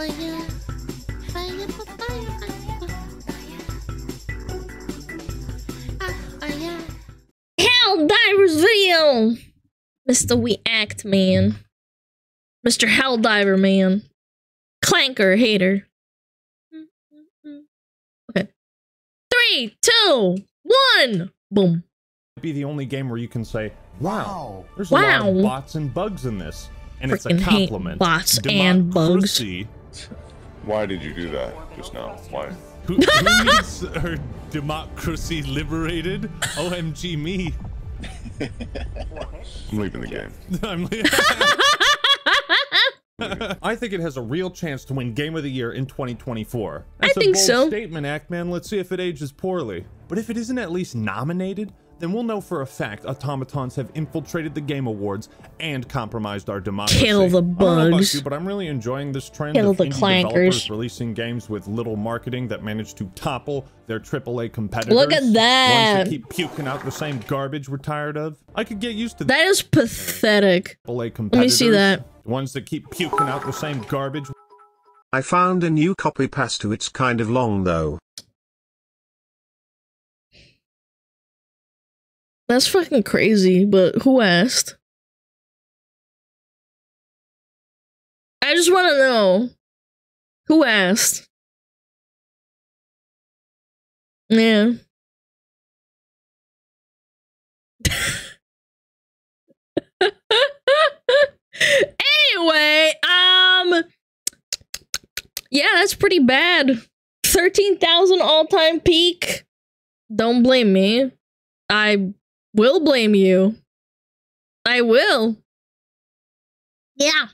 fire, fire, fire, Ah, fire. Helldivers video! Mr. We Act Man. Mr. Hell Diver Man. Clanker hater. Okay. Three, two, one. Boom. be the only game where you can say, "Wow, there's a lot Wow. of bots and bugs in this," and it's a compliment. bots and bugs. Democracy. Why did you do that just now? Why? Who, who needs her democracy liberated? OMG me. I'm leaving the game. I'm li- I think it has a real chance to win Game of the Year in 2024. That's think a bold so. statement, Act Man. Let's see if it ages poorly. But if it isn't at least nominated, then we'll know for a fact automatons have infiltrated the Game Awards and compromised our democracy. Kill the I don't know about bugs. you, but I'm really enjoying this trend Kill of the indie clankers. developers releasing games with little marketing that manage to topple their AAA competitors. Look at that. Ones that. that keep puking out the same garbage we're tired of. I could get used to that. That is pathetic. AAA competitors. Let me see that. Ones that keep puking out the same garbage. I found a new copy pastu. It's kind of long though. That's fucking crazy, but who asked? I just want to know who asked. Yeah. anyway, um yeah, that's pretty bad. 13,000 all-time peak. Don't blame me. I will blame you. I will. Yeah.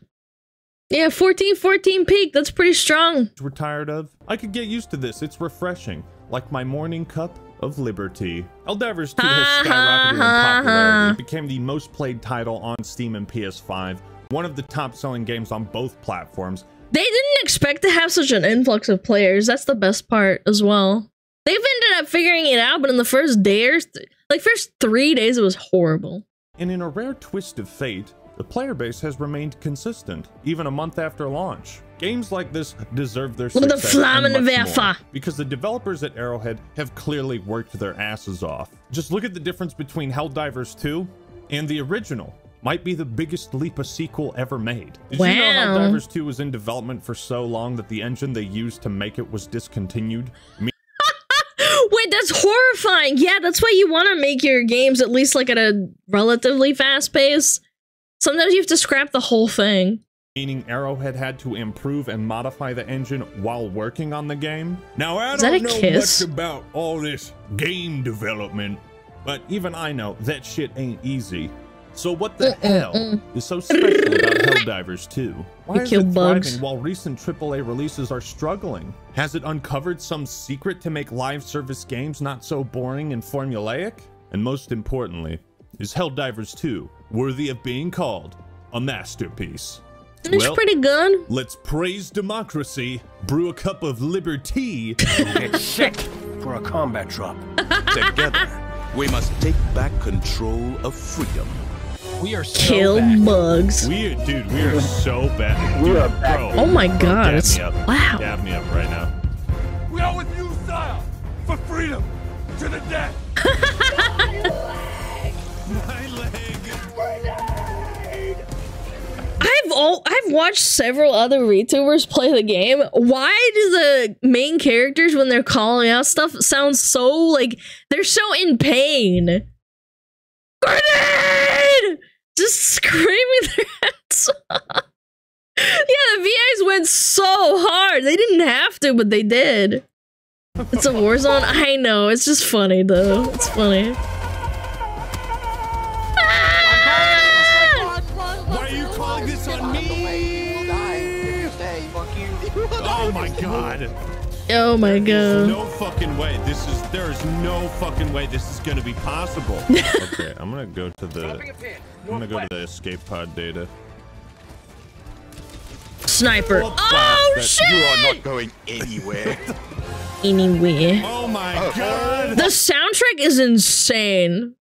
Yeah, 14 14 peak. That's pretty strong. we're tired of. I could get used to this. It's refreshing. Like my morning cup of liberty. Helldivers 2 has skyrocketed ha, in popularity. It became the most played title on Steam and PS5. One of the top selling games on both platforms. They didn't expect to have such an influx of players. That's the best part as well. They've ended up figuring it out, but in the first day or th- like first three days, it was horrible. And in a rare twist of fate, the player base has remained consistent, even a month after launch. Games like this deserve their Look at the success and much Flammenwerfer. more, because the developers at Arrowhead have clearly worked their asses off. Just look at the difference between Helldivers 2 and the original. Might be the biggest leap a sequel ever made. Did you know Wow. Helldivers 2 was in development for so long that the engine they used to make it was discontinued? Wait, that's horrifying. Yeah, that's why you want to make your games at least like at a relatively fast pace. Sometimes you have to scrap the whole thing. meaning Arrowhead had to improve and modify the engine while working on the game. Now I Is that don't a know kiss? much about all this game development, but even I know that shit ain't easy. So what the hell is so special about Helldivers 2? Why You is kill it bugs. thriving while recent AAA releases are struggling? Has it uncovered some secret to make live service games not so boring and formulaic? And most importantly, is Helldivers 2 worthy of being called a masterpiece? It's Well- pretty good. Let's praise democracy, brew a cup of liberty. Get set for a combat drop. Together, we must take back control of freedom. We are so Kill back. bugs. we, dude, we are so bad. We are bro. Oh my bro, god. dab It's, me up. wow. Dab me up right now. We are with you, sire, for freedom to the death. My leg. I've all I've watched several other VTubers play the game. Why do the main characters when they're calling out stuff sound so like they're so in pain? Grenade! Just screaming their heads off. Yeah, the VAs went so hard. They didn't have to, but they did. It's a war zone. I know. It's just funny though. It's funny. Ah! Why are you calling this on me? Oh my god. Oh my god. No fucking way. This is there is no fucking way this is gonna be possible. okay, I'm gonna go to the I'm gonna go to the escape pod data. Sniper. Oh, Oh that- shit! You are not going anywhere. anywhere. Oh my oh. god. The soundtrack is insane.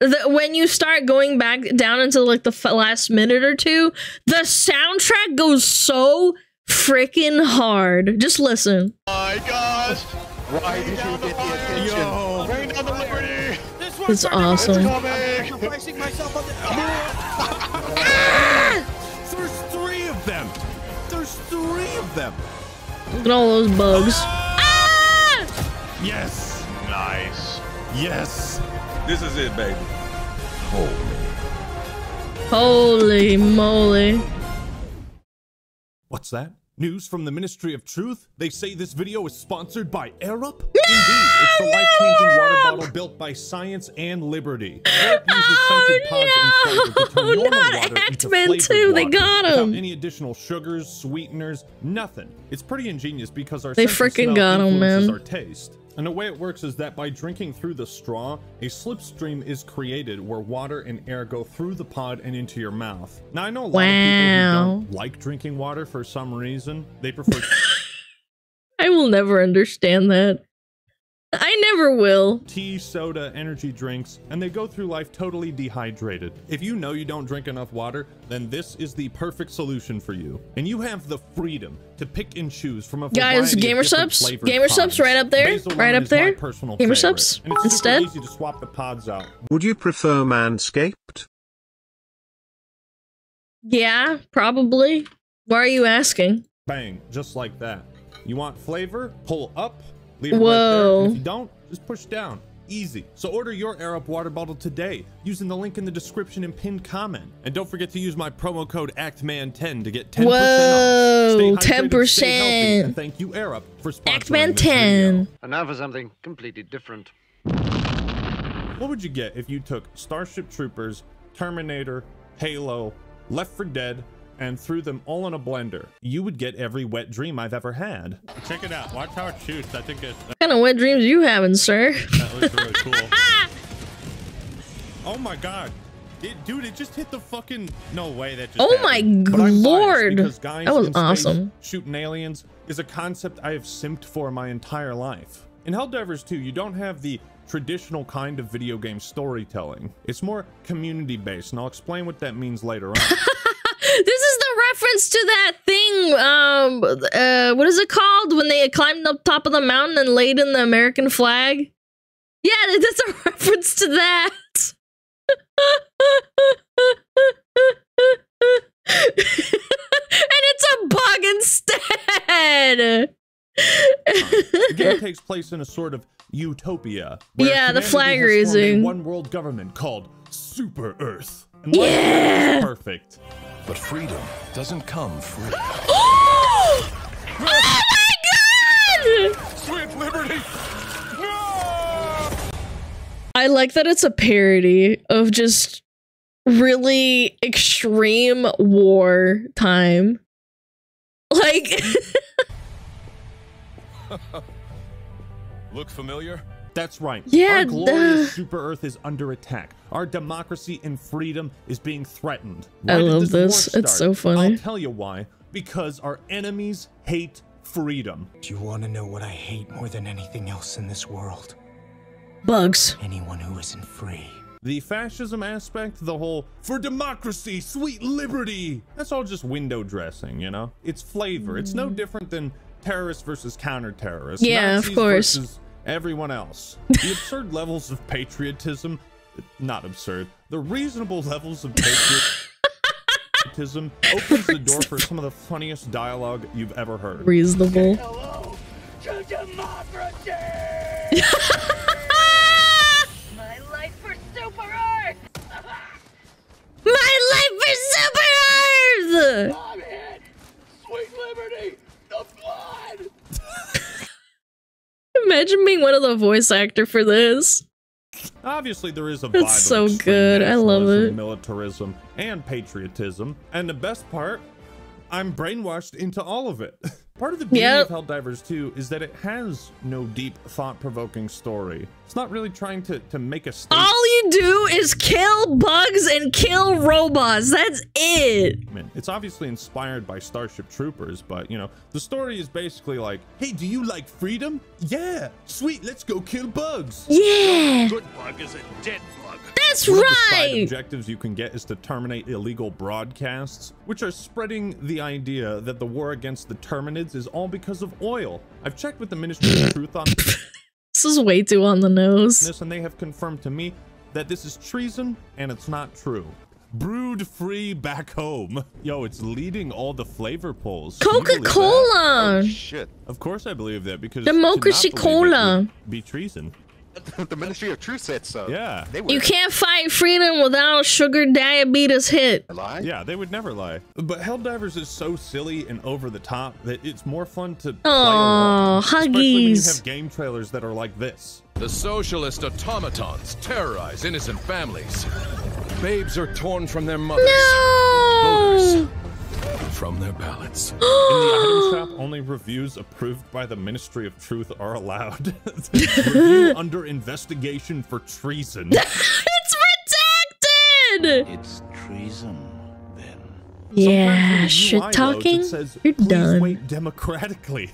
The, when you start going back down into like the f- last minute or two, the soundtrack goes so freaking hard. Just listen. Oh My gosh! Why did you get the attention? Yo! Bring down the Liberty! It's awesome. Of them. Look at all those bugs. Ah! Yes. Nice. Yes. This is it, baby. Holy moly. What's that? News from the Ministry of Truth? They say this video is sponsored by Air Up? Indeed, it's the life-changing water bottle built by science and liberty. Air Up uses oh, scented pods and flavor to turn no, normal not water into flavored 2, they water got without 'em. any additional sugars, sweeteners, nothing. It's pretty ingenious because our They sense of frickin' smell got influences man. our taste. And the way it works is that by drinking through the straw, a slipstream is created where water and air go through the pod and into your mouth. Now I know a lot of people who don't like drinking water for some reason. They prefer I will never understand that. I never will. tea, soda, energy drinks, and they go through life totally dehydrated. If you know you don't drink enough water, then this is the perfect solution for you. And you have the freedom to pick and choose from a Guys, variety of Gamer different Subs, flavored GamerSupps right up there, Basil right up there. personal Gamer favorite, Subs and it's instead. super easy to swap the pods out. Would you prefer Manscaped? Yeah, probably. Why are you asking? Bang, just like that. You want flavor? Pull up, leave it right there. Whoa. And if you don't, just push down. Easy. So order your Air Up water bottle today using the link in the description and pinned comment. And don't forget to use my promo code ACTMAN10 to get 10% Whoa, off. Stay hydrated, stay healthy, 10%. And thank you, Air Up, for sponsoring ACTMAN10. And now for something completely different. What would you get if you took Starship Troopers, Terminator, Halo, Left 4 Dead, and threw them all in a blender? You would get every wet dream I've ever had. Check it out. Watch how it shoots. I think it's... Uh, what kind of wet dreams you having, sir? that looks really cool. oh my god. It, dude, it just hit the fucking. No way that just. Oh happened. my But lord. because guys That was in space awesome. Shooting aliens is a concept I have simped for my entire life. In Helldivers 2, you don't have the traditional kind of video game storytelling. It's more community based, and I'll explain what that means later on. this is the reference to that thing. Um, uh, what is it called when they climbed up top of the mountain and laid in the American flag? Yeah, that's a reference to that. and it's a bug instead. the game takes place in a sort of utopia. Yeah, the flag has formed a raising. One world government called Super Earth. Yeah. perfect. But freedom doesn't come free. oh my god! Sweet liberty! No! I like that it's a parody of just really extreme war time. Like, Look familiar? That's right. Yeah, Our glorious duh. Super Earth is under attack. Our democracy and freedom is being threatened. I love war this. It's so funny. I'll tell you why. Because our enemies hate freedom. Do you want to know what I hate more than anything else in this world? bugs. Anyone who isn't free. The fascism aspect, the whole for democracy, sweet liberty, that's all just window dressing, you know? It's flavor. It's no different than terrorists versus counter-terrorists. Mm. Yeah, of Nazis course. Versus everyone else. The absurd levels of patriotism, not absurd, the reasonable levels of patriotism opens the door for some of the funniest dialogue you've ever heard. Reasonable. Hello to democracy! My life for Super Earth! My life for Super Earth! Oh! Imagine being one of the voice actor for this. Obviously, there is a vibe That's so good. I love it. Militarism and patriotism, and the best part, I'm brainwashed into all of it. Part of the beauty Yep. of Helldivers 2 is that it has no deep, thought-provoking story. It's not really trying to to make a statement. All you do is kill bugs and kill robots. That's it. It's obviously inspired by Starship Troopers, but you know, the story is basically like, hey, do you like freedom? Yeah, sweet, let's go kill bugs. Yeah. Good bug is a dead bug. That's One of the side right. objectives you can get is to terminate illegal broadcasts, which are spreading the idea that the war against the Terminids is all because of oil. I've checked with the Ministry of Truth on This This is way too on the nose. this, and they have confirmed to me that this is treason and it's not true. Brood free back home. Yo, it's leading all the flavor polls. Can you believe that? Coca-Cola. Oh, Shit. Of course I believe that because Democracy to not believe it Cola. be treason. the Ministry of Truth said so. Yeah. They were You can't fight freedom without a sugar diabetes hit. lie. Yeah, they would never lie. But Helldivers is so silly and over the top that it's more fun to play Aw, along. Especially when you huggies. have game trailers that are like this. The socialist automatons terrorize innocent families. Babes are torn from their mothers. No! From their ballots. In the item shop, only reviews approved by the Ministry of Truth are allowed. Review under investigation for treason. it's protected! It's treason, then. Yeah, shit in the UI loads, talking. It says, You're Please done. wait democratically.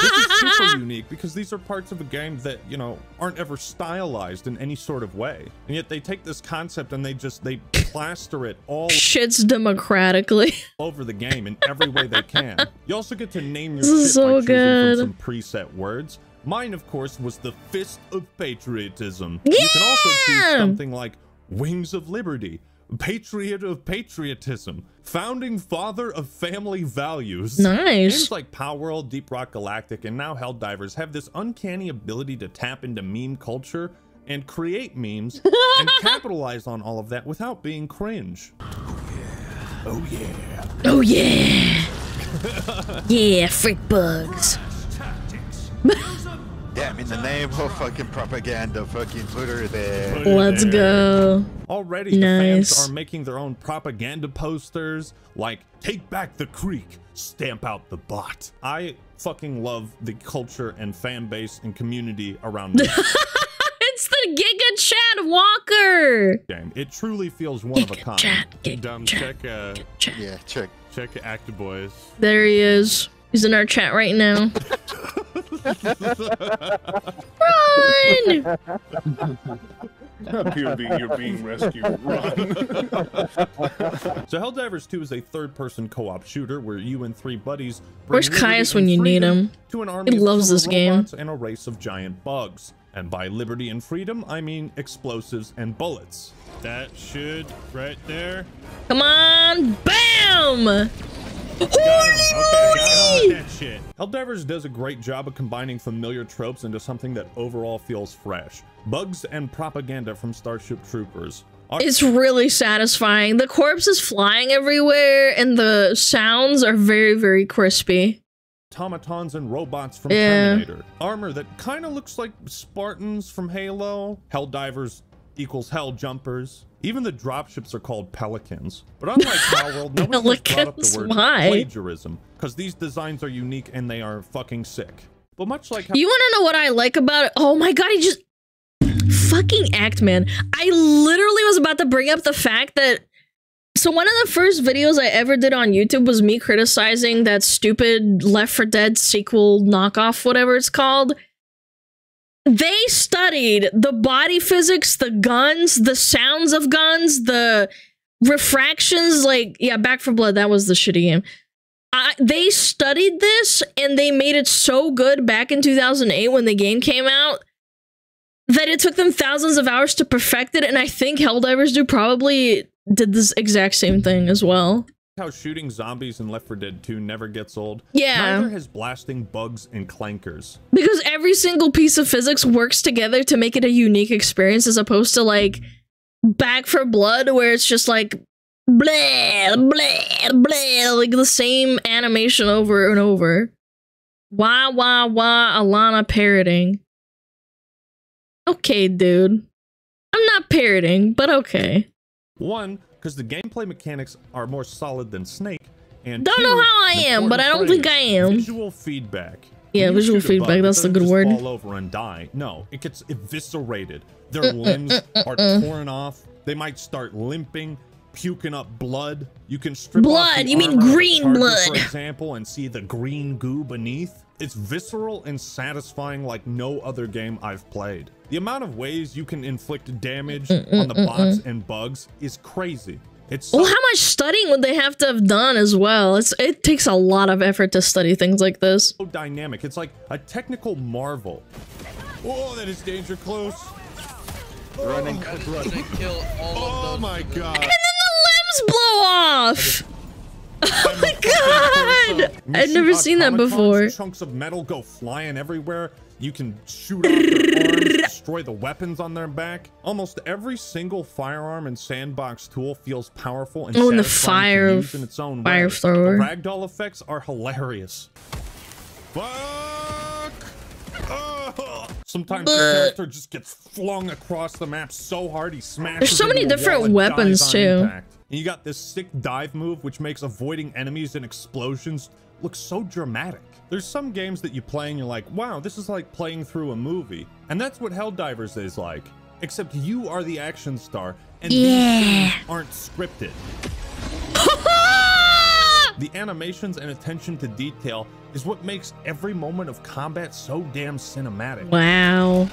This is super unique because these are parts of a game that you know aren't ever stylized in any sort of way, and yet they take this concept and they just they plaster it all Shits democratically. over the game in every way they can. You also get to name your This is so good. some preset words. Mine, of course, was the Fist of Patriotism. You can also choose something like Wings of Liberty, Patriot of Patriotism, Founding Father of Family Values. Nice. Games like Palworld, Deep Rock Galactic, and now Helldivers have this uncanny ability to tap into meme culture and create memes and capitalize on all of that without being cringe. Oh yeah. Oh yeah. Oh, yeah, freak bugs. Damn, in the name of fucking propaganda, fucking Twitter there. Let's go. Already, the fans are making their own propaganda posters like "Take back the creek, stamp out the bot." I fucking love the culture and fan base and community around this It's the Giga Chad Walker. game. It truly feels one of a kind. Chad. Giga Dumb, Chad. check, uh, Chad. Yeah, check. check Actaboys. There he is. He's in our chat right now. Run! POV, you're being rescued. Run. So Helldivers 2 is a third-person co-op shooter where you and three buddies bring Where's liberty Caius when you need him? To an army He of loves killer this game. and a race of giant bugs. And by liberty and freedom, I mean explosives and bullets. that should right there. Come on! Bam! Okay, got Holy with that shit. Helldivers does a great job of combining familiar tropes into something that overall feels fresh. Bugs and propaganda from Starship Troopers. It's really satisfying. The corpse is flying everywhere, and the sounds are very, very crispy. automatons and robots from Yeah. Terminator. Armor that kind of looks like Spartans from Halo. Helldivers equals Hell Jumpers. Even the dropships are called Pelicans. But unlike Palworld, nobody brought up the word Why? plagiarism because these designs are unique and they are fucking sick. But much like how You want to know what I like about it? Oh my god, he just fucking act man. I literally was about to bring up the fact that so one of the first videos I ever did on YouTube was me criticizing that stupid Left 4 Dead sequel knockoff whatever it's called. They studied the body physics, the guns, the sounds of guns, the refractions like yeah, Back 4 Blood that was the shitty game. I, they studied this and they made it so good back in 2008 when the game came out that it took them thousands of hours to perfect it and i think helldivers do probably did this exact same thing as well how shooting zombies in Left 4 Dead 2 never gets old, Yeah. neither has blasting bugs and clankers. because every single piece of physics works together to make it a unique experience as opposed to like Back 4 Blood where it's just like blah blah blah like the same animation over and over. Wah wah wah alana parroting. Okay dude. I'm not parroting but okay. One, because the gameplay mechanics are more solid than Snake, and Don't two, know how I am, but I don't think I am. Visual feedback. Yeah, When visual feedback, bug, that's the doesn't good word. Fall over and die. No, it gets eviscerated. Their Mm, mm, limbs mm, are mm, mm. torn off. They might start limping, puking up blood. You can strip Blood, Off the you mean armor of a green target, blood. for example, and see the green goo beneath. It's visceral and satisfying like no other game I've played. The amount of ways you can inflict damage Mm, on the mm, mm, bots mm. and bugs is crazy. It's Well, how much studying would they have to have done as well? It's it takes a lot of effort to study things like this. so dynamic. It's like a technical marvel. Oh, that is danger close. Running, They kill all Oh of my god. And then the limbs blow off. Oh my god! I've never seen that before. Chunks of metal go flying everywhere. You can shoot arms, destroy the weapons on their back. Almost every single firearm and sandbox tool feels powerful and Oh, and the fire- in its own fire way. thrower. The ragdoll effects are hilarious. Fuck! Sometimes the character just gets flung across the map so hard he smashes. There's so many different weapons, too. impact. And you got this sick dive move, which makes avoiding enemies and explosions look so dramatic. There's some games that you play and you're like, wow, this is like playing through a movie. And that's what Helldivers is like. Except you are the action star, and Yeah. these things aren't scripted. The animations and attention to detail is what makes every moment of combat so damn cinematic. Wow.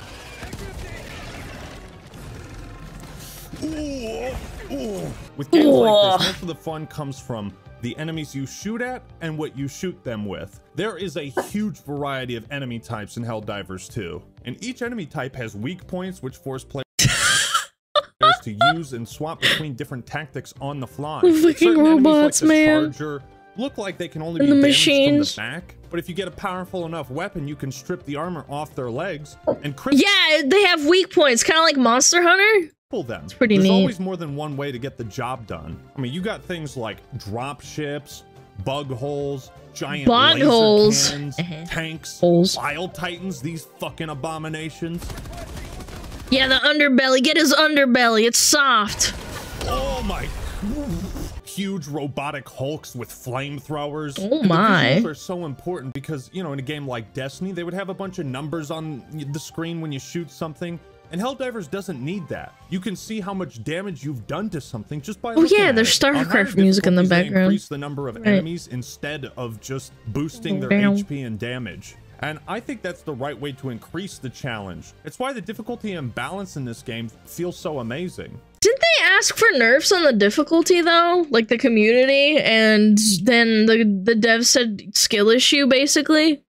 Ooh, ooh. With games like this, most of the fun comes from the enemies you shoot at and what you shoot them with. There is a huge variety of enemy types in Helldivers 2, and each enemy type has weak points which force players to use and swap between different tactics on the fly. Fucking robots, like the man. Charger look like they can only And be the damaged machines. from the back, but if you get a powerful enough weapon, you can strip the armor off their legs and Yeah, they have weak points, kind of like Monster Hunter. them. It's pretty There's neat. always more than one way to get the job done. I mean, you got things like drop ships, bug holes, giant laser holes. cannons, Uh-huh. tanks, Holes. bile titans, these fucking abominations. Yeah, the underbelly. Get his underbelly. It's soft. Oh my. Huge robotic hulks with flamethrowers. Oh And the my. visuals are so important because, you know, in a game like Destiny, they would have a bunch of numbers on the screen when you shoot something. And Helldivers doesn't need that. You can see how much damage you've done to something just by Oh, yeah, there's it. On higher StarCraft music in the background. Increase the number of Right. enemies instead of just boosting their Damn. HP and damage. And I think that's the right way to increase the challenge. It's why the difficulty and balance in this game feels so amazing. Didn't they ask for nerfs on the difficulty though? Like the community, and then the the dev said skill issue basically.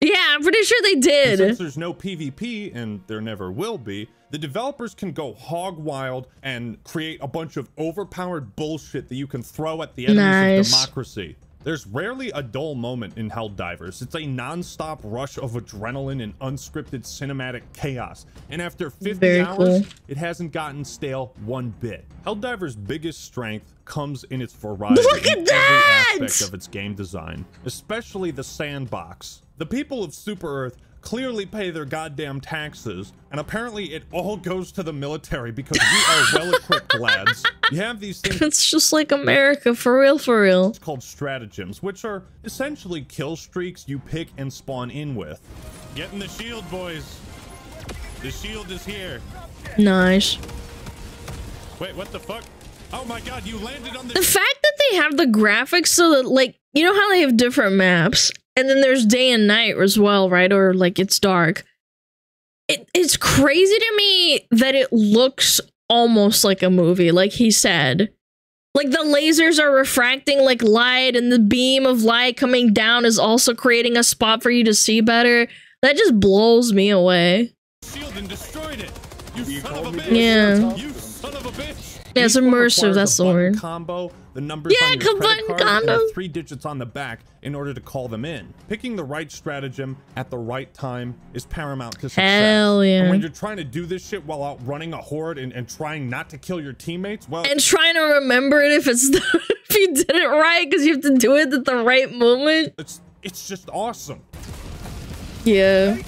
Yeah, I'm pretty sure they And since there's no PvP, and there never will be, the developers can go hog wild and create a bunch of overpowered bullshit that you can throw at the enemies Nice. of democracy. There's rarely a dull moment in Helldivers. It's a non-stop rush of adrenaline and unscripted cinematic chaos. And after 50 Very hours, cool. it hasn't gotten stale one bit. Helldivers' biggest strength comes in its variety Look at that! every aspect of its game design, especially the sandbox. The people of Super Earth clearly pay their goddamn taxes, and apparently it all goes to the military because we are well-equipped lads. You have these things It's just like America, for real, for real. It's called stratagems, which are essentially kill streaks you pick and spawn in with. Get in the shield, boys. The shield is here. Nice. Wait, what the fuck? Oh my god, you landed on the. The fact that they have the graphics so that, like, you know how they have different maps, and then there's day and night as well, right? Or like it's dark. It, it's crazy to me that it looks almost like a movie, like he said. Like the lasers are refracting like light, and the beam of light coming down is also creating a spot for you to see better. That just blows me away. shield and destroyed it. You, son of a bitch. Yeah. You son of a bitch. Yeah, it's immersive. That's the word. Combo, the numbers Yeah, on your credit card, combo. the three digits on the back in order to call them in. Picking the right stratagem at the right time is paramount to success. Hell yeah. And when you're trying to do this shit while out running a horde and, and trying not to kill your teammates, well, and trying to remember it if it's if you did it right because you have to do it at the right moment. it's it's just awesome. Yeah.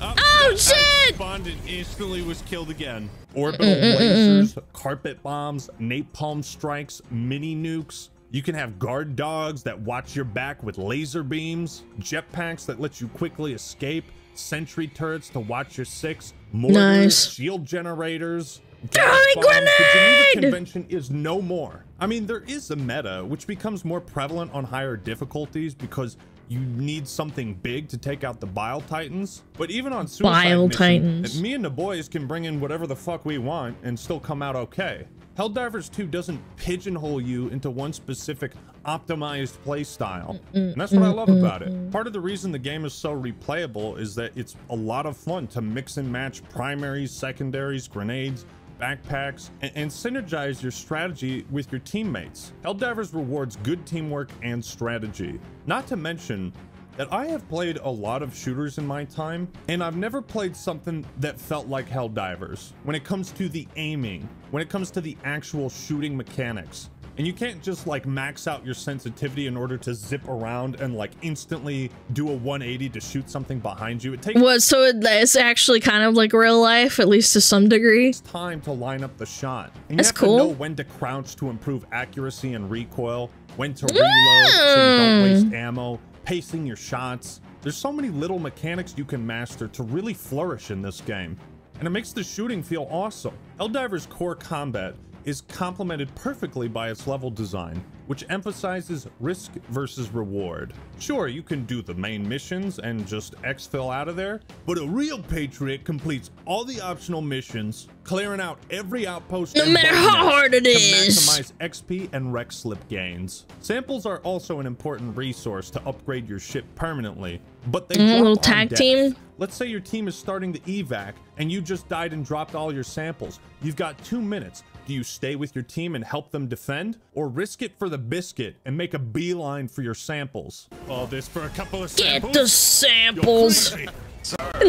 Oh, Oh, shit! And instantly was killed again. Orbital mm, mm, mm, mm, lasers, carpet bombs, napalm strikes, mini nukes. You can have guard dogs that watch your back with laser beams, jetpacks that let you quickly escape, sentry turrets to watch your six, mortars, Nice. shield generators. Gas bombs. The Geneva! Convention is no more. I mean, there is a meta which becomes more prevalent on higher difficulties because you need something big to take out the Bile Titans. But even on Suicide Bile Mission, Titans. me and the boys can bring in whatever the fuck we want and still come out okay. Helldivers 2 doesn't pigeonhole you into one specific optimized play style. And that's what I love about it. Part of the reason the game is so replayable is that it's a lot of fun to mix and match primaries, secondaries, grenades, backpacks, and, and synergize your strategy with your teammates. Helldivers rewards good teamwork and strategy. Not to mention that I have played a lot of shooters in my time, and I've never played something that felt like Helldivers. When it comes to the aiming, when it comes to the actual shooting mechanics, and you can't just like max out your sensitivity in order to zip around and like instantly do a 180 to shoot something behind you. It takes What? So it- it's actually kind of like real life, at least to some degree. time to line up the shot. And That's you have cool. to know when to crouch to improve accuracy and recoil, when to reload so you don't Mm. waste ammo, pacing your shots. There's so many little mechanics you can master to really flourish in this game. And it makes the shooting feel awesome. Helldiver's core combat is complemented perfectly by its level design, which emphasizes risk versus reward. Sure, you can do the main missions and just exfil out of there, but a real patriot completes all the optional missions, clearing out every outpost No matter how hard it to is. maximize XP and rec slip gains. Samples are also an important resource to upgrade your ship permanently, but they Mm, little tag death. team. Let's say your team is starting the evac and you just died and dropped all your samples. You've got two minutes. Do you stay with your team and help them defend, or risk it for the biscuit and make a beeline for your samples? All this for a couple of samples? Get the samples. And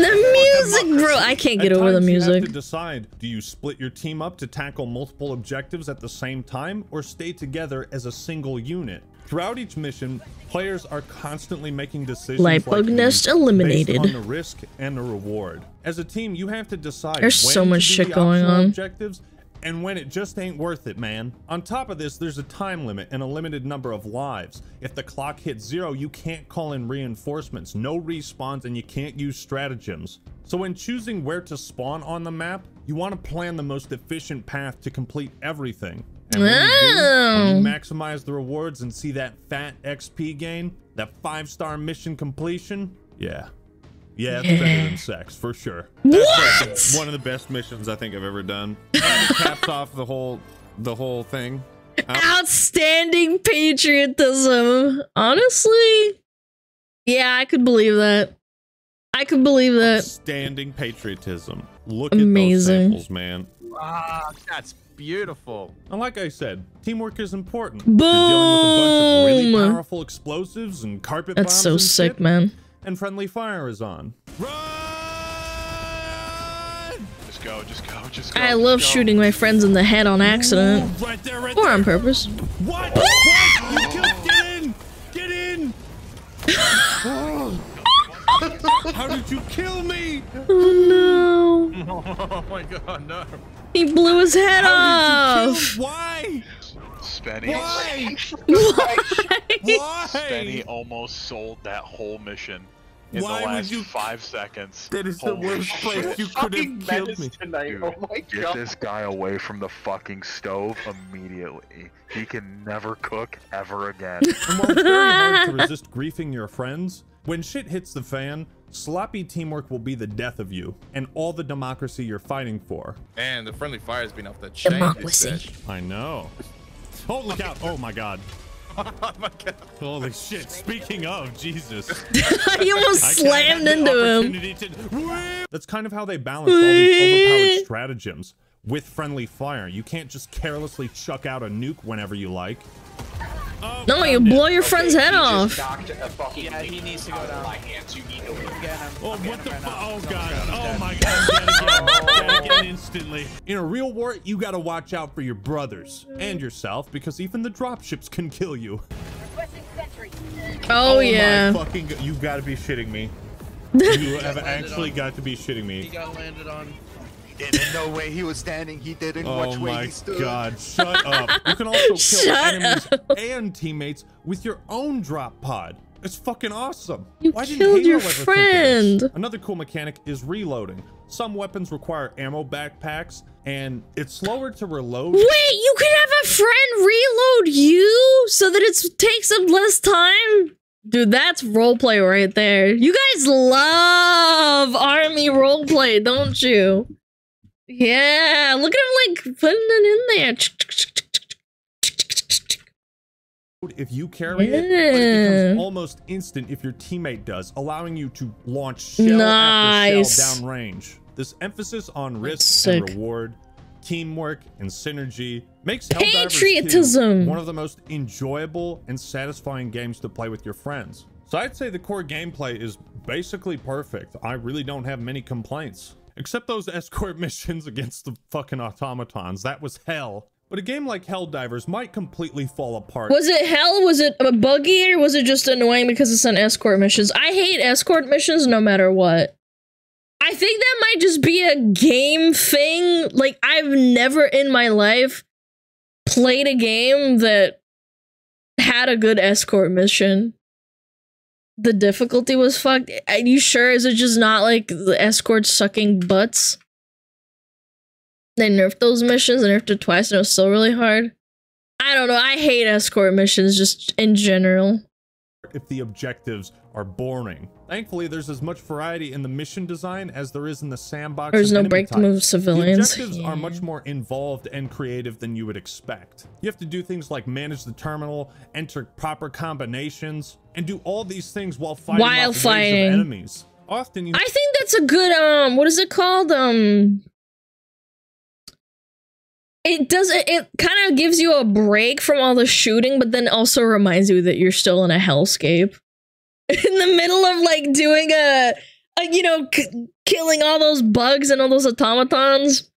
the music, bro. I can't get At over the times, You have music. to decide: do you split your team up to tackle multiple objectives at the same time, or stay together as a single unit? Throughout each mission, players are constantly making decisions. Light like bug these nest based eliminated. on the risk and the reward. As a team, you have to decide. There's when so much do shit the going on. Objectives and when it just ain't worth it, man. On top of this, there's a time limit and a limited number of lives. If the clock hits zero, you can't call in reinforcements, no respawns, and you can't use stratagems. So when choosing where to spawn on the map, you want to plan the most efficient path to complete everything. And when you do, when you maximize the rewards and see that fat XP gain, that five-star mission completion, yeah. Yeah, it's better than sex, for sure. What? That's one of the best missions I think I've ever done. And it caps off the whole the whole thing. Outstanding patriotism. Honestly, yeah, I could believe that. I could believe that. Standing patriotism. Look Amazing. at those samples, man. Ah, that's beautiful. And like I said, teamwork is important. You're dealing with a bunch of really Boom. powerful explosives and carpet That's bombs so sick, shit, man. And friendly fire is on. Run! Just go, just go, just go. I love go. shooting my friends in the head on accident. Right there, right Or there. on purpose. What? what? You killed, get in! Get in! How did you kill me? Oh no. Oh my god, no. He blew his head How did you off. kill? Why? Spenny. Why? Why? Why? Spenny almost sold that whole mission in Why the would last you- five seconds. That is the Holy worst place you could have killed me. Dude, Oh my get this guy away from the fucking stove immediately. He can never cook ever again. And while it's very hard to resist griefing your friends, when shit hits the fan, sloppy teamwork will be the death of you and all the democracy you're fighting for. And the friendly fire's been off the chain. Democracy. this bitch. I know. Oh, look out. Oh my god. Oh my god. Holy shit. Speaking of, Jesus. he almost slammed into him. to- That's kind of how they balance all these overpowered stratagems with friendly fire. You can't just carelessly chuck out a nuke whenever you like. Oh, No, you blow your friend's head off. Yeah, he needs to go down. My hands, you need to oh, oh, get him. Oh, what the fu- Oh, God. Oh, my God. Again. Instantly. In a real war, you gotta watch out for your brothers and yourself because even the dropships can kill you. Requesting sentry. Oh, oh my yeah. fucking! g- You gotta be shitting me. You have actually got to be shitting me. got landed on. He didn't know where he was standing. He didn't Oh watch where he stood. Oh my god, shut up. You can also kill Shut enemies up. and teammates with your own drop pod. It's fucking awesome. You Why didn't killed your ever think of friend. Another cool mechanic is reloading. Some weapons require ammo backpacks, and it's slower to reload. Wait, you can have a friend reload you so that it takes up less time? Dude, that's roleplay right there. You guys love army roleplay, don't you? Yeah, look at him like putting it in there. if you carry it, but it becomes almost instant if your teammate does, allowing you to launch shell after shell downrange. This emphasis on risk and reward, teamwork and synergy makes Helldivers 2 Patriotism. one of the most enjoyable and satisfying games to play with your friends. So I'd say the core gameplay is basically perfect. I really don't have many complaints. Except those escort missions against the fucking automatons. That was hell. But a game like Helldivers might completely fall apart. Was it hell? Was it a buggy or was it just annoying because it's on escort missions? I hate escort missions no matter what. I think that might just be a game thing. Like, I've never in my life played a game that had a good escort mission. The difficulty was fucked. Are you sure? Is it just not like the escorts sucking butts? They nerfed those missions, nerfed it twice, and it was still really hard. I don't know. I hate escort missions just in general. If the objectives are boring. Thankfully, there's as much variety in the mission design as there is in the sandbox. There's no break to move civilians. The objectives are much more involved and creative than you would expect. You have to do things like manage the terminal, enter proper combinations, and do all these things while fighting While fighting. enemies. Often you I think that's a good um what is it called? Um it does it, it kind of gives you a break from all the shooting, but then also reminds you that you're still in a hellscape. In the middle of like doing a, a you know, killing all those bugs and all those automatons.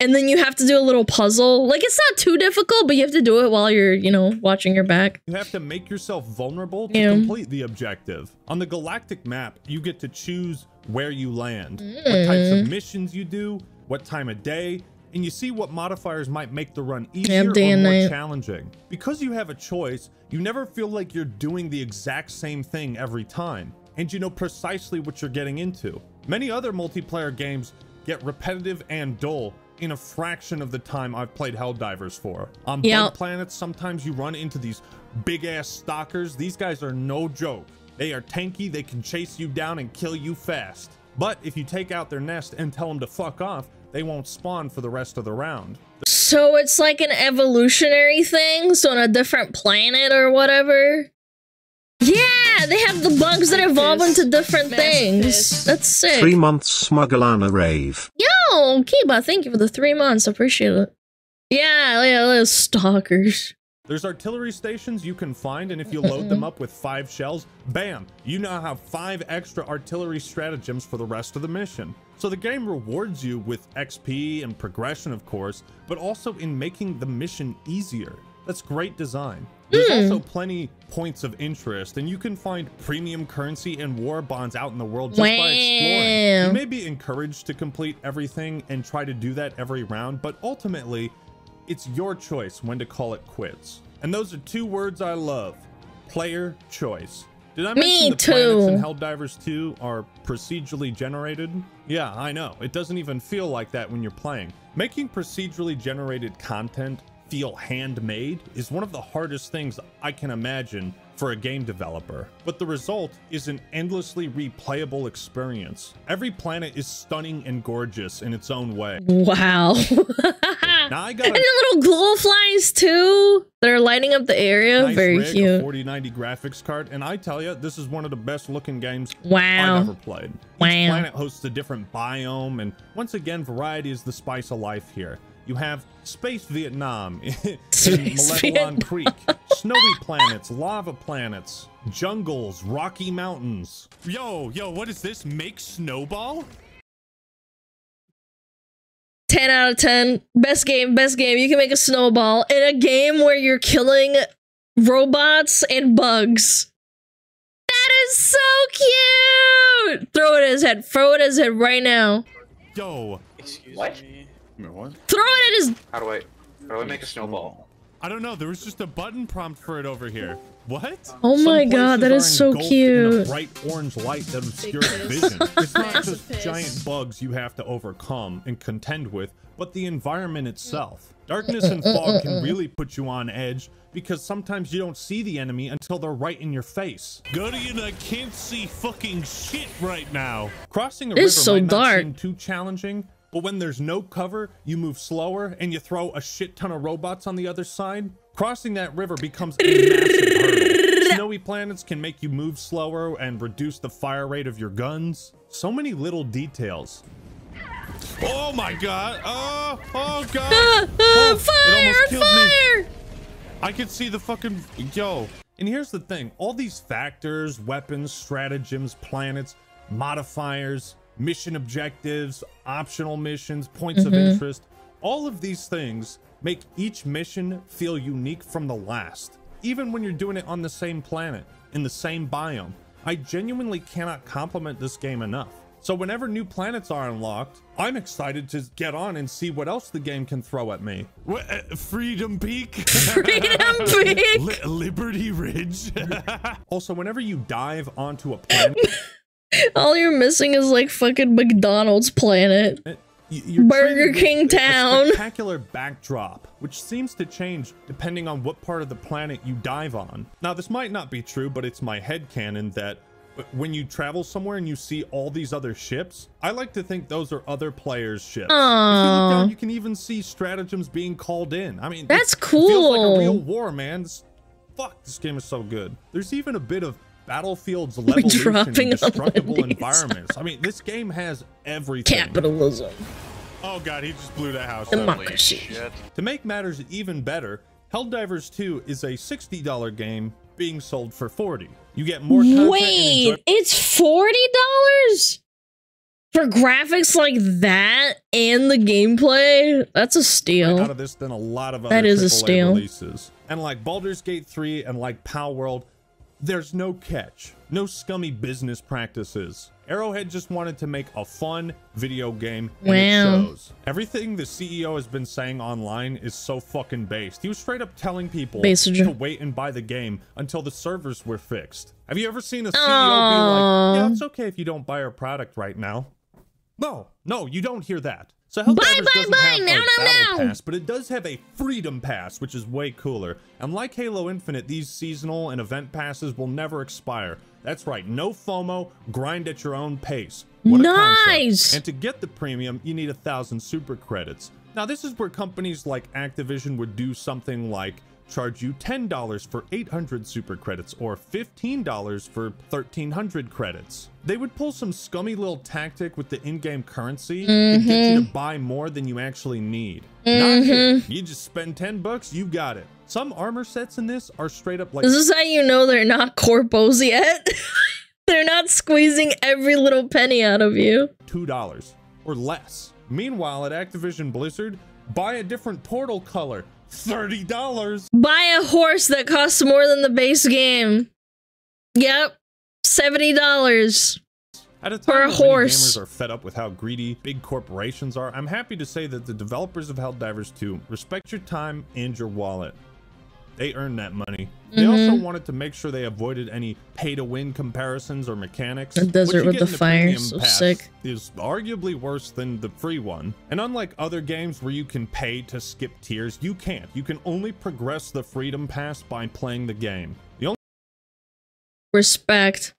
And then you have to do a little puzzle. Like it's not too difficult, but you have to do it while you're, you know, watching your back. You have to make yourself vulnerable to Yeah. complete the objective. On the galactic map, you get to choose where you land, what types of Mm. missions you do, what time of day, and you see what modifiers might make the run easier or more night. challenging. Because you have a choice, you never feel like you're doing the exact same thing every time, and you know precisely what you're getting into. Many other multiplayer games get repetitive and dull in a fraction of the time I've played Helldivers for. On Yep. bug planets, sometimes you run into these big ass stalkers. These guys are no joke. They are tanky, they can chase you down and kill you fast. But if you take out their nest and tell them to fuck off, they won't spawn for the rest of the round. So it's like an evolutionary thing, so on a different planet or whatever. Yeah, they have the bugs that evolve into different things. That's sick. Three months SmugAlana rave. Yo, Kiba, thank you for the three months. Appreciate it. Yeah, yeah, those stalkers. There's artillery stations you can find, and if you load them up with five shells, bam, you now have five extra artillery stratagems for the rest of the mission. So the game rewards you with XP and progression, of course, but also in making the mission easier. That's great design. There's Hmm. also plenty points of interest, and you can find premium currency and war bonds out in the world just by exploring. You may be encouraged to complete everything and try to do that every round, but ultimately, it's your choice when to call it quits. And those are two words I love player choice. Did I Me mention the planets in. Helldivers 2 are procedurally generated? Yeah, I know. It doesn't even feel like that when you're playing. Making procedurally generated content feel handmade is one of the hardest things I can imagine for a game developer. But the result is an endlessly replayable experience. Every planet is stunning and gorgeous in its own way. Wow. Now I got and the little glow flies too that are lighting up the area. nice Very rig, cute. 4090 graphics card, and I tell you, this is one of the best looking games Wow. I've ever played. Each planet hosts a different biome, and once again, variety is the spice of life here. You have Space Vietnam in Space Malevelon Vietnam. Creek, snowy planets, lava planets, jungles, rocky mountains. Yo, yo, what is this? Make snowball? 10 out of 10. Best game, best game. You can make a snowball in a game where you're killing robots and bugs. That is so cute! Throw it at his head. Throw it at his head right now. Yo. Excuse what? What? Throw it at his. How do I how do I make a snowball? I don't know. There was just a button prompt for it over here. What? Oh my god, that is so Engulfed in a cute. bright orange light that obscures vision. It's not just giant bugs you have to overcome and contend with, but the environment itself. Darkness and fog can really put you on edge because sometimes you don't see the enemy until they're right in your face. Guardian, I can't see fucking shit right now. Crossing a It's river so might not dark. seem too challenging, but when there's no cover, you move slower and you throw a shit ton of robots on the other side. Crossing that river becomes a massive hurdle. Snowy planets can make you move slower and reduce the fire rate of your guns. So many little details. Oh my god. Oh, oh god. Ah, ah, Oh, it fire! me. Fire! I could see the fucking yo. And here's the thing: all these factors, weapons, stratagems, planets, modifiers, mission objectives, optional missions, points of Mhm. interest, all of these things make each mission feel unique from the last. Even when you're doing it on the same planet, in the same biome. I genuinely cannot compliment this game enough. So whenever new planets are unlocked, I'm excited to get on and see what else the game can throw at me. What, uh, Freedom Peak? Freedom Peak! Li- Liberty Ridge? Also, whenever you dive onto a planet, All you're missing is like fucking McDonald's planet. Uh, you're Burger King Town. spectacular backdrop, which seems to change depending on what part of the planet you dive on. Now, this might not be true, but it's my head headcanon that when you travel somewhere and you see all these other ships, I like to think those are other players' ships. If you down, you can even see stratagems being called in. I mean, That's it feels like a cool. real war, man. This, fuck, this game is so good. There's even a bit of Battlefield's levolution dropping and on destructible environments. I mean, this game has everything. Capitalism. oh god, he just blew that house up. Democracy. To make matters even better, Helldivers 2 is a $60 game being sold for 40. You get more Wait, it's forty dollars for graphics like that and the gameplay. That's a out steal. of this than a lot of other That is a steal. releases. And like Baldur's Gate 3 and like Palworld, there's no catch, no scummy business practices. Arrowhead just wanted to make a fun video game, and Wow. it shows. Everything the CEO has been saying online is so fucking based. He was straight up telling people to wait and buy the game until the servers were fixed. Have you ever seen a CEO Aw. be like, "Yeah, it's okay if you don't buy our product right now"? No, no, you don't hear that. So Helldivers Buy, buy, doesn't buy, have now, a now, battle now. pass, but it does have a freedom pass, which is way cooler. And like Halo Infinite, these seasonal and event passes will never expire. That's right, no FOMO, grind at your own pace. What a concept. Nice. And to get the premium, you need a thousand super credits. Now, this is where companies like Activision would do something like charge you $10 for 800 super credits or $15 for 1300 credits. They would pull some scummy little tactic with the in-game currency to get you mm-hmm. to buy more than you actually need. Not mm-hmm. here. You just spend 10 bucks, you got it. Some armor sets in this are straight up like This is how you know they're not corpos yet. they're not squeezing every little penny out of you. $2 or less. Meanwhile, at Activision Blizzard, buy a different portal color. $30. Buy a horse that costs more than the base game. Yep. $70. At a time For a when horse. gamers are fed up with how greedy big corporations are, I'm happy to say that the developers of Helldivers 2 respect your time and your wallet. They earned that money. They mm-hmm. also wanted to make sure they avoided any pay-to-win comparisons or mechanics. The desert with the fire, so sick. Is arguably worse than the free one. And unlike other games where you can pay to skip tiers, you can't. You can only progress the Freedom Pass by playing the game. The only Respect.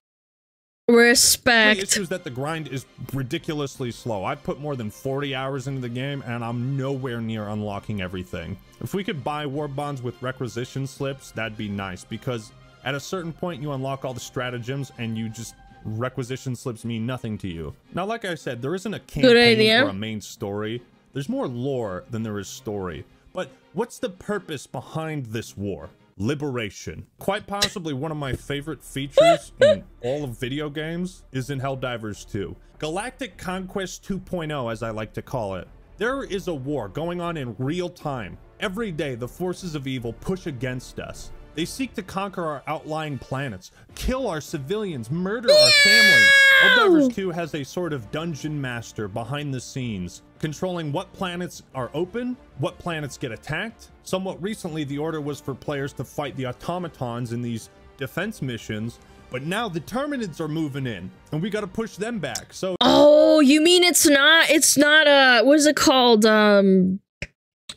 The Respect. issue is that the grind is ridiculously slow. I put more than 40 hours into the game and I'm nowhere near unlocking everything. If we could buy war bonds with requisition slips, that'd be nice because at a certain point you unlock all the stratagems and you just requisition slips mean nothing to you. Now, like I said, there isn't a campaign or a main story. There's more lore than there is story. But what's the purpose behind this war? Liberation. Quite possibly one of my favorite features in all of video games is in Helldivers 2. Galactic Conquest 2.0, as I like to call it. There is a war going on in real time. Every day, the forces of evil push against us. They seek to conquer our outlying planets, kill our civilians, murder our families. Helldivers 2 has a sort of dungeon master behind the scenes, controlling what planets are open, what planets get attacked. Somewhat recently, the order was for players to fight the automatons in these defense missions, but now the Terminids are moving in, and we gotta push them back. So Oh, you mean it's not it's not uh what is it called? Um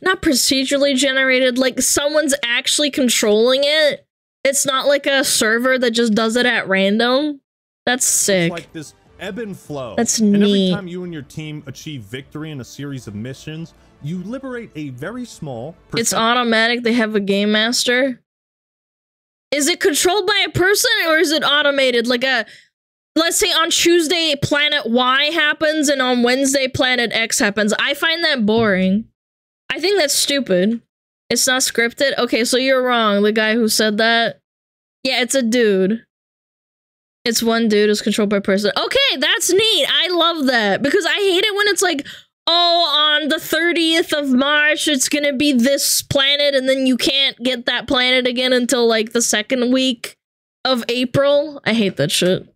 not procedurally generated, like someone's actually controlling it. It's not like a server that just does it at random. That's sick. It's like this ebb and flow. That's and every time you and your team achieve victory in a series of missions, you liberate a very small. It's automatic. They have a game master. Is it controlled by a person or is it automated? Like a, let's say on Tuesday, planet Y happens and on Wednesday, planet X happens. I find that boring. I think that's stupid. It's not scripted. Okay, so you're wrong. The guy who said that. Yeah, it's a dude. It's one dude who's controlled by person. Okay, that's neat. I love that because I hate it when it's like, oh, on the 30th of March, it's gonna be this planet, and then you can't get that planet again until like the second week of April. I hate that shit.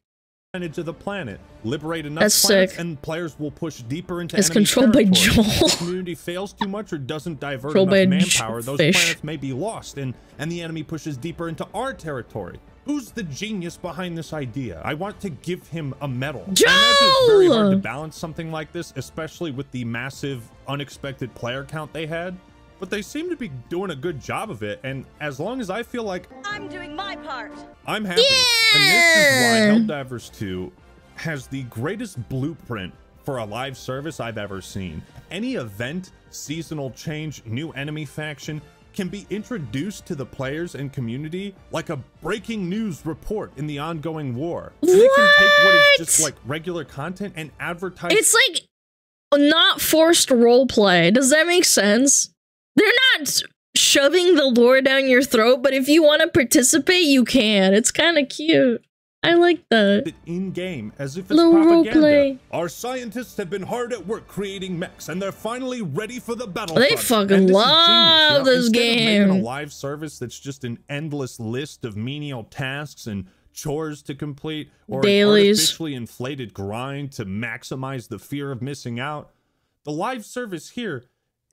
of the planet. Liberate enough That's planets, sick. and players will push deeper into It's controlled by. Joel. If community fails too much or doesn't divert Controlled enough manpower, those fish. planets may be lost, and and the enemy pushes deeper into our territory. Who's the genius behind this idea? I want to give him a medal. I imagine it's very hard to balance something like this, especially with the massive, unexpected player count they had. But they seem to be doing a good job of it, and as long as I feel like I'm doing my part. I'm happy. Yeah! And this is why Helldivers 2 has the greatest blueprint for a live service I've ever seen. Any event, seasonal change, new enemy faction can be introduced to the players and community like a breaking news report in the ongoing war. And they can take what is just like regular content and advertise It's like not forced role play. Does that make sense? They're not shoving the lore down your throat, but if you want to participate, you can. It's kind of cute. I like that. in game as if it's Little propaganda. roleplay. Our scientists have been hard at work creating mechs, and they're finally ready for the battle. They fucking love this game. Making a live service that's just an endless list of menial tasks and chores to complete, or Dailies. an artificially inflated grind to maximize the fear of missing out. The live service here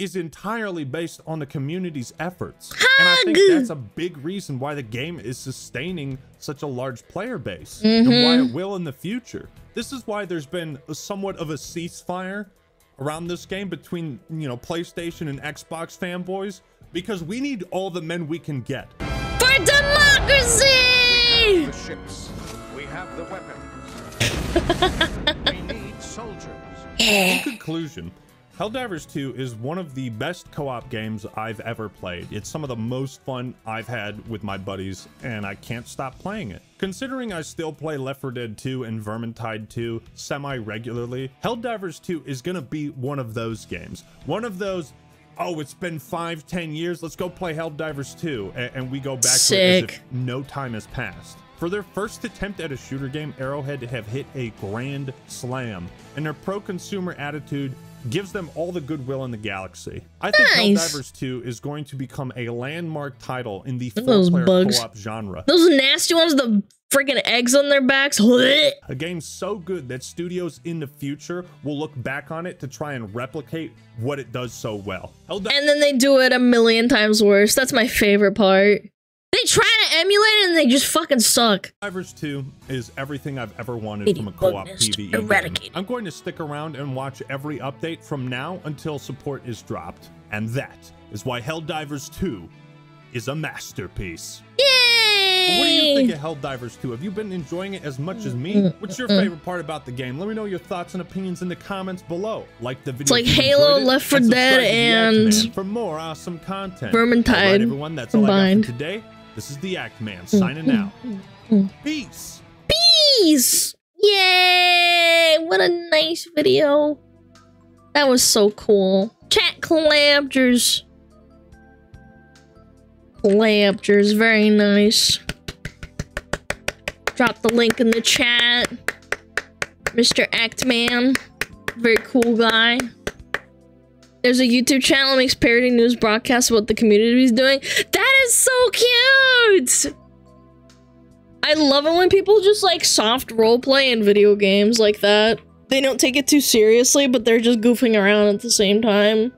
is entirely based on the community's efforts. And I think that's a big reason why the game is sustaining such a large player base and why Mhm. it will in the future. This is why there's been a somewhat of a ceasefire around this game between, you know, PlayStation and Xbox fanboys because we need all the men we can get. For democracy! The ships. We have the weapons. we need soldiers. In conclusion, Helldivers 2 is one of the best co-op games I've ever played. It's some of the most fun I've had with my buddies, and I can't stop playing it. Considering I still play Left 4 Dead 2 and Vermintide 2 semi-regularly, Helldivers 2 is gonna be one of those games. One of those, oh, it's been five, ten years, let's go play Helldivers 2, a- and, we go back to it as if no time has passed. For their first attempt at a shooter game, Arrowhead have hit a grand slam, and their pro-consumer attitude gives them all the goodwill in the galaxy. I think Nice. Helldivers 2 is going to become a landmark title in the four-player co-op genre. Those nasty ones, the freaking eggs on their backs. A game so good that studios in the future will look back on it to try and replicate what it does so well. And then they do it a million times worse. That's my favorite part. They try to emulate it and they just fucking suck. Divers 2 is everything I've ever wanted Speedy from a co-op boldness PvE game. eradicated. I'm going to stick around and watch every update from now until support is dropped. And that is why Helldivers 2 is a masterpiece. Yay! What do you think of Helldivers 2? Have you been enjoying it as much as me? What's your mm-hmm. favorite part about the game? Let me know your thoughts and opinions in the comments below. Like the video. like Halo, it, Left 4 Dead, subscribe and for more awesome content. Vermintide All right, everyone, that's all I combined. got for today. This is the Act Man mm, signing mm, out. Mm, Peace. Peace! Yay! What a nice video. That was so cool. Chat collapters. Collapters, very nice. Drop the link in the chat. Mr. Actman. Very cool guy. There's a YouTube channel that makes parody news broadcasts about the community is doing. That is so cute! I love it when people just like soft roleplay in video games like that. They don't take it too seriously, but they're just goofing around at the same time.